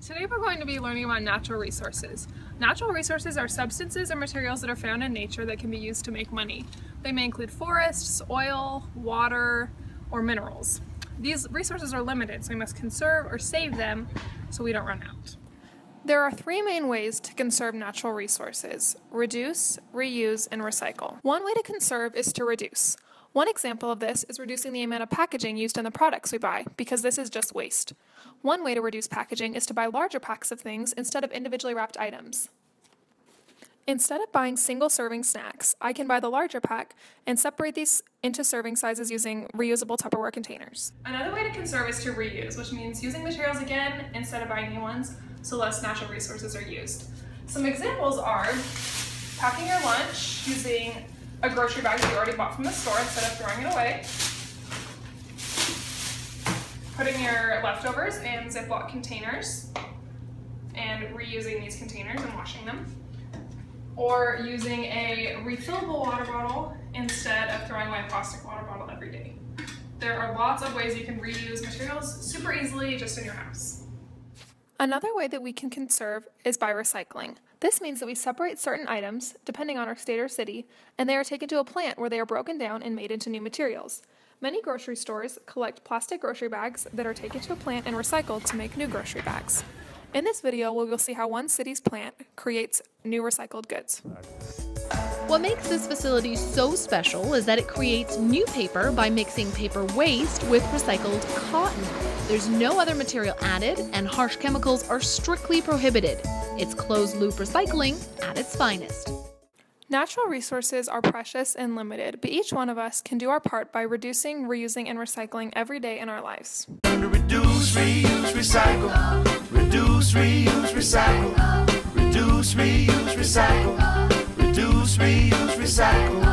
Today we're going to be learning about natural resources. Natural resources are substances or materials that are found in nature that can be used to make money. They may include forests, oil, water, or minerals. These resources are limited, so we must conserve or save them so we don't run out. There are three main ways to conserve natural resources reduce, reuse, and recycle. One way to conserve is to reduce. One example of this is reducing the amount of packaging used in the products we buy, because this is just waste. One way to reduce packaging is to buy larger packs of things instead of individually wrapped items. Instead of buying single serving snacks, I can buy the larger pack and separate these into serving sizes using reusable Tupperware containers. Another way to conserve is to reuse, which means using materials again instead of buying new ones, so less natural resources are used. Some examples are packing your lunch using a grocery bag that you already bought from the store instead of throwing it away. Putting your leftovers in Ziploc containers and reusing these containers and washing them. Or using a refillable water bottle instead of throwing away a plastic water bottle every day. There are lots of ways you can reuse materials super easily just in your house. Another way that we can conserve is by recycling. This means that we separate certain items, depending on our state or city, and they are taken to a plant where they are broken down and made into new materials. Many grocery stores collect plastic grocery bags that are taken to a plant and recycled to make new grocery bags. In this video, we will see how one city's plant creates new recycled goods. What makes this facility so special is that it creates new paper by mixing paper waste with recycled cotton. There's no other material added, and harsh chemicals are strictly prohibited. It's closed loop recycling at its finest. Natural resources are precious and limited, but each one of us can do our part by reducing, reusing, and recycling every day in our lives. Reduce, reuse, recycle. Reduce, reuse, recycle. Reduce, reuse, recycle. Reuse, recycle.